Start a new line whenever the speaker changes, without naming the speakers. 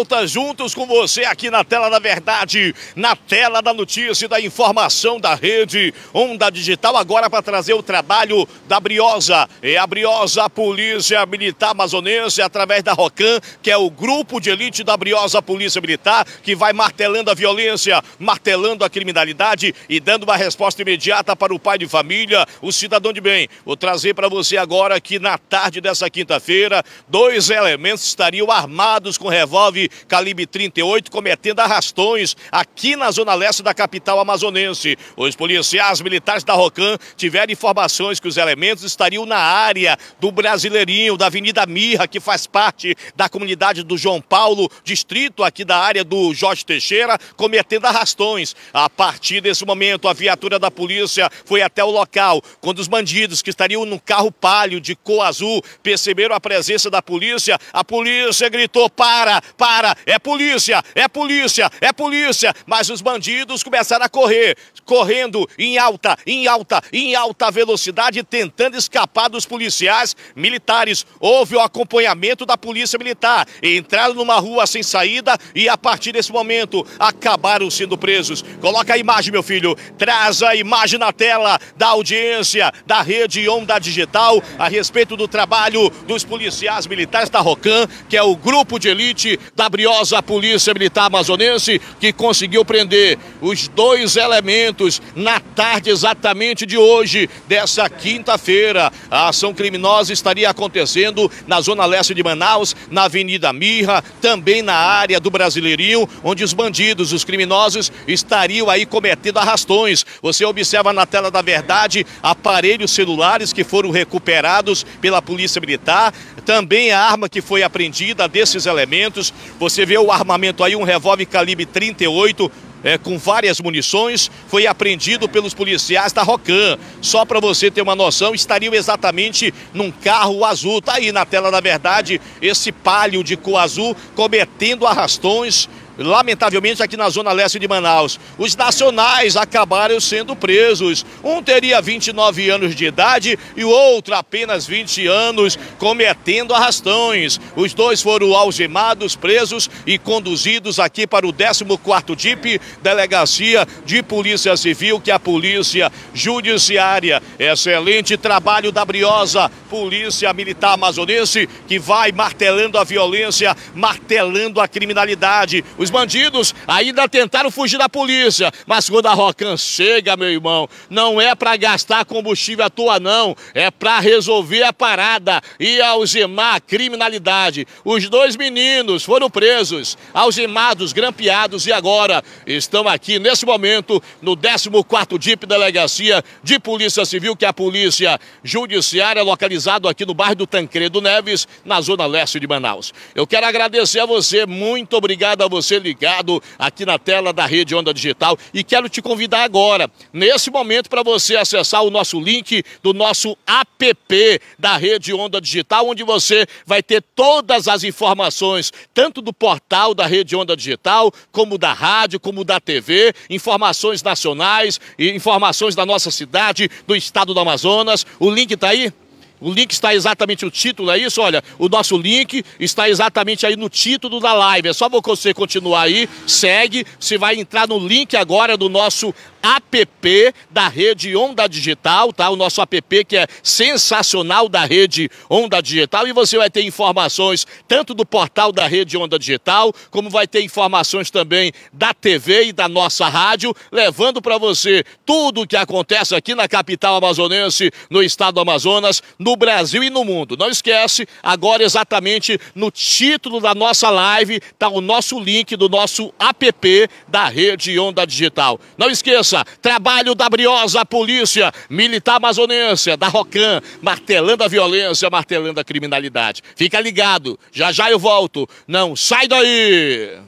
volta juntos com você aqui na tela da verdade, na tela da notícia e da informação da rede Onda Digital, agora para trazer o trabalho da Briosa. É a Briosa Polícia Militar Amazonense, através da ROCAN, que é o grupo de elite da Briosa Polícia Militar, que vai martelando a violência, martelando a criminalidade e dando uma resposta imediata para o pai de família, o cidadão de bem. Vou trazer para você agora que na tarde dessa quinta-feira, dois elementos estariam armados com revólver calibre 38, cometendo arrastões aqui na zona leste da capital amazonense. Os policiais militares da Rocan tiveram informações que os elementos estariam na área do Brasileirinho, da Avenida Mirra, que faz parte da comunidade do João Paulo, distrito aqui da área do Jorge Teixeira, cometendo arrastões. A partir desse momento, a viatura da polícia foi até o local, quando os bandidos que estariam no carro palio de cor azul perceberam a presença da polícia, a polícia gritou: para, para, é polícia, é polícia, é polícia. Mas os bandidos começaram a correr, correndo em alta, em alta, em alta velocidade, tentando escapar dos policiais militares. Houve o acompanhamento da polícia militar. Entraram numa rua sem saída e a partir desse momento acabaram sendo presos. Coloca a imagem, meu filho. Traz a imagem na tela da audiência da rede Onda Digital a respeito do trabalho dos policiais militares da Rocan, que é o grupo de elite da briosa Polícia Militar Amazonense, que conseguiu prender os dois elementos na tarde exatamente de hoje, dessa quinta-feira. A ação criminosa estaria acontecendo na zona leste de Manaus, na Avenida Mirra, também na área do Brasileirinho, onde os bandidos, os criminosos, estariam aí cometendo arrastões. Você observa na tela da verdade aparelhos celulares que foram recuperados pela Polícia Militar, também a arma que foi apreendida desses elementos. Você vê o armamento aí, um revólver calibre 38, é, com várias munições, foi apreendido pelos policiais da Rocan. Só para você ter uma noção, estariam exatamente num carro azul. Tá aí na tela da verdade esse palio de cor azul cometendo arrastões lamentavelmente aqui na zona leste de Manaus. Os nacionais acabaram sendo presos. Um teria 29 anos de idade e o outro apenas 20 anos, cometendo arrastões. Os dois foram algemados, presos e conduzidos aqui para o 14º DIP, Delegacia de Polícia Civil, que é a Polícia Judiciária. Excelente trabalho da Briosa, Polícia Militar Amazonense, que vai martelando a violência, martelando a criminalidade. Os bandidos ainda tentaram fugir da polícia, mas quando a Rocan chega, meu irmão, não é para gastar combustível à toa, não. É para resolver a parada e algemar a criminalidade. Os dois meninos foram presos, algemados, grampeados e agora estão aqui, nesse momento, no 14º DIP Delegacia de Polícia Civil, que é a Polícia Judiciária, localizado aqui no bairro do Tancredo Neves, na zona leste de Manaus. Eu quero agradecer a você, muito obrigado a você ligado aqui na tela da Rede Onda Digital e quero te convidar agora, nesse momento, para você acessar o nosso link do nosso app da Rede Onda Digital, onde você vai ter todas as informações, tanto do portal da Rede Onda Digital, como da rádio, como da TV, informações nacionais e informações da nossa cidade, do estado do Amazonas. O link está aí? O link está exatamente o título, é isso? Olha, o nosso link está exatamente aí no título da live. É só você continuar aí, segue, você vai entrar no link agora do nosso app da rede Onda Digital, tá? O nosso app que é sensacional da rede Onda Digital e você vai ter informações tanto do portal da rede Onda Digital, como vai ter informações também da TV e da nossa rádio, levando para você tudo o que acontece aqui na capital amazonense, no estado do Amazonas, no Brasil e no mundo. Não esquece, agora exatamente no título da nossa live tá o nosso link do nosso app da rede Onda Digital. Não esqueça trabalho da briosa polícia militar amazonense, da Rocan, martelando a violência, martelando a criminalidade. Fica ligado, já já eu volto. Não sai daí!